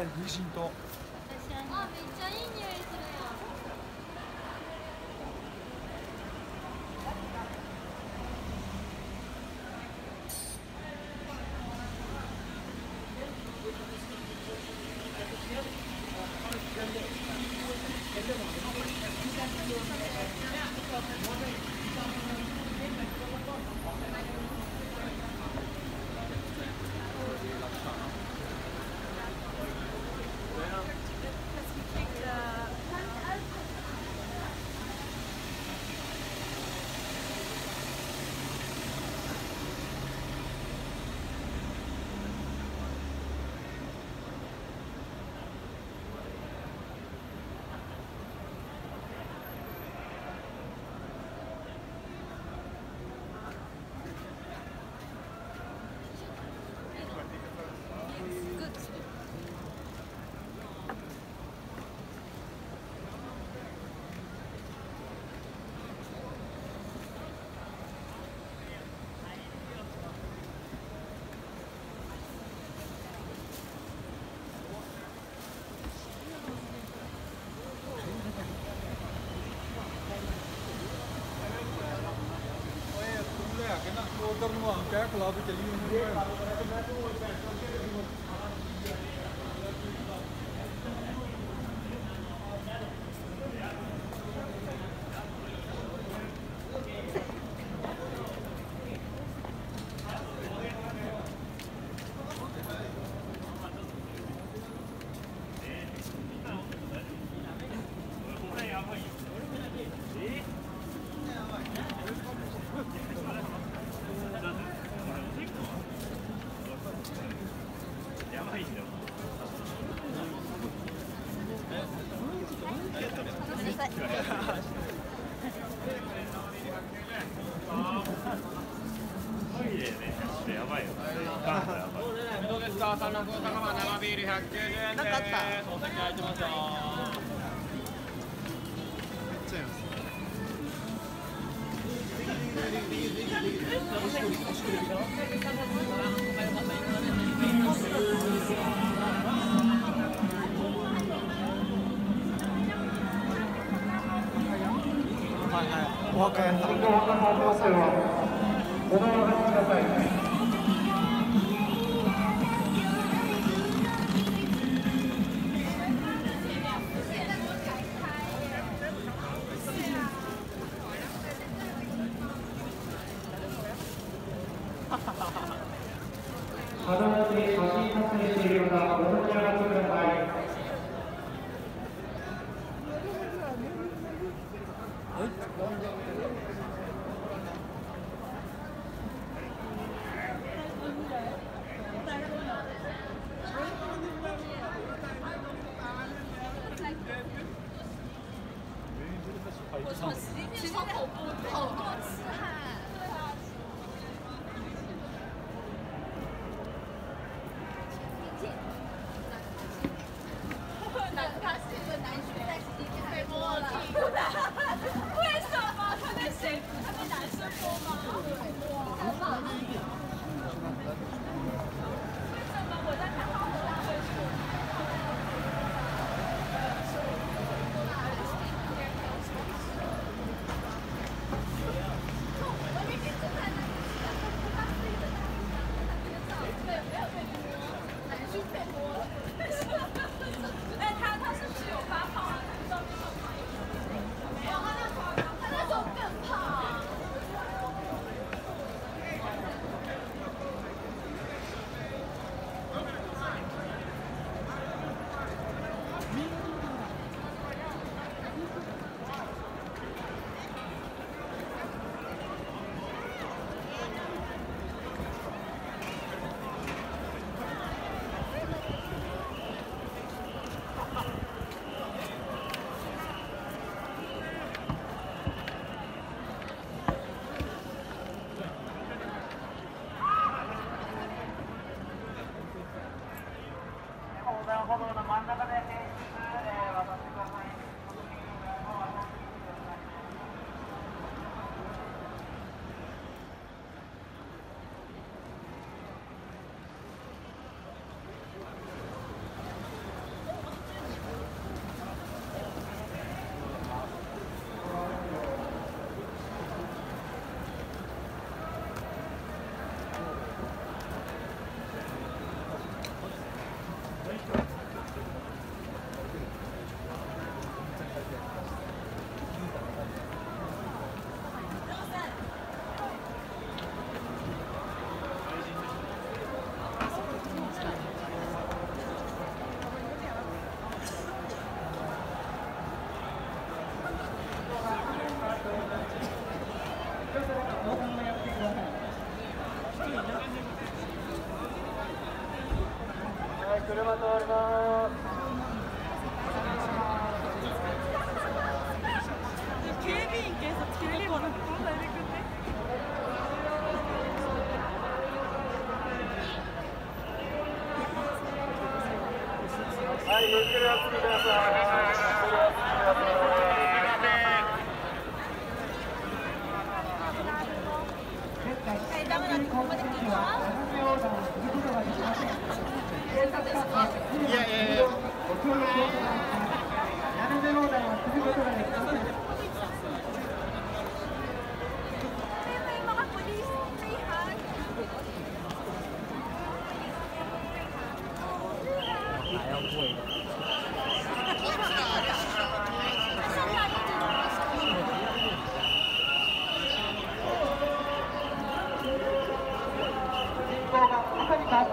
ね、風神と。ਉਧਰ ਨੂੰ ਆ ਕੇ ਖਿਲਾਫ ਚੱਲੀ ਹੋਈ ਹੈ はい、お墓屋さん。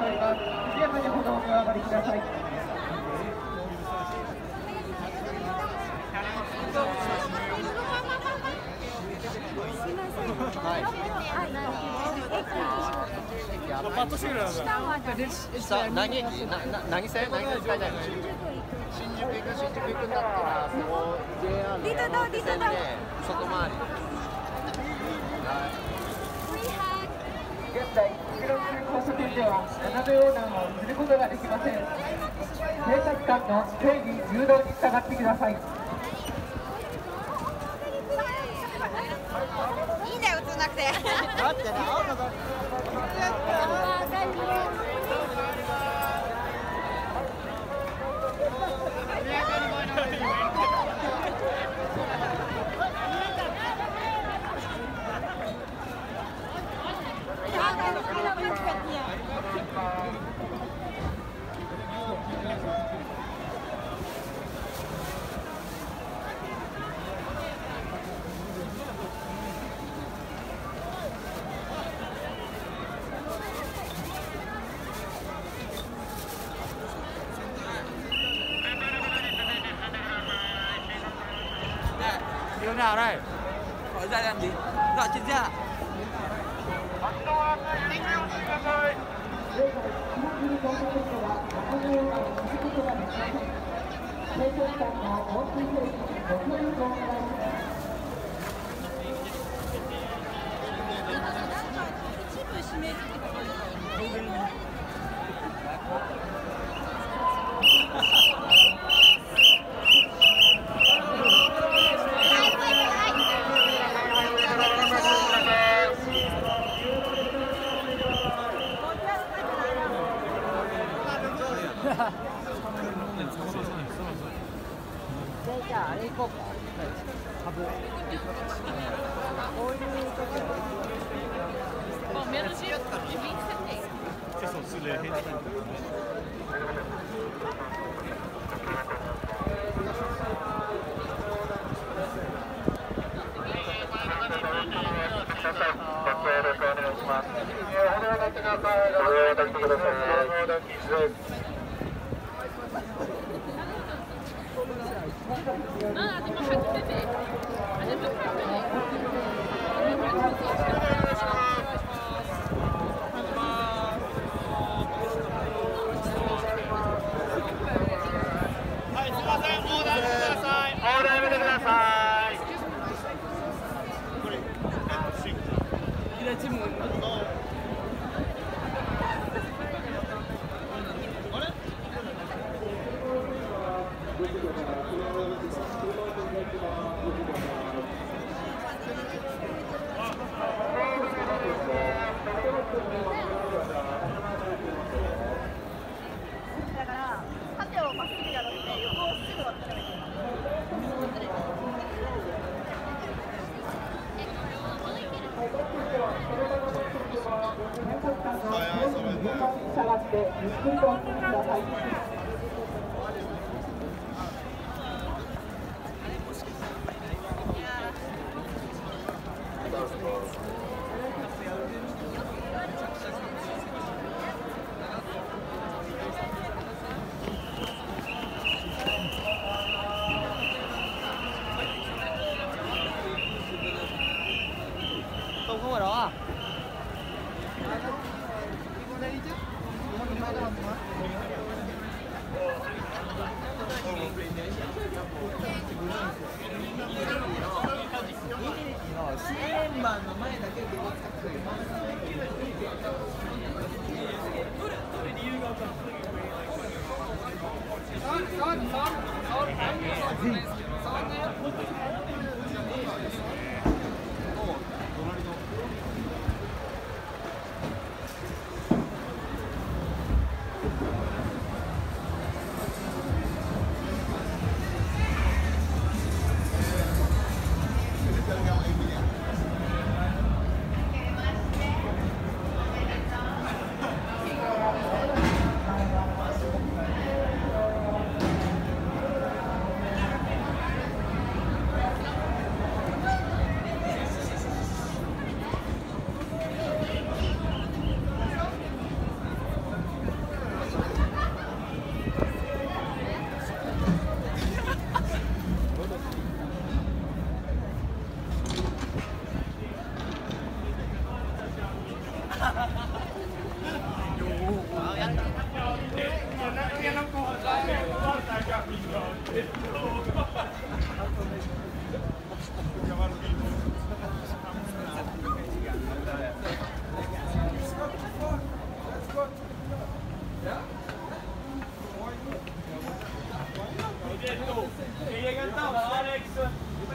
赤に変わっております。速やかに歩道にお上がりください。新宿行くんだったらそこ JR のディドドディドド線で外回りではをすることができません。警察官の警備誘導に従ってください。いいんだよ映んなくて だってね青の nào đây hỏi ra làm gì dọa chết ra Non, attends, moi je suis tout pété. 下がってゆっくりとお進みください。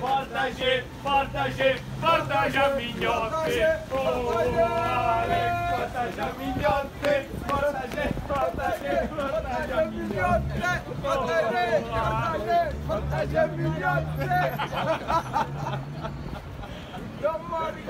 Partage, partage, partage, partage, partage, partage, partage, partage, partage, Don't worry,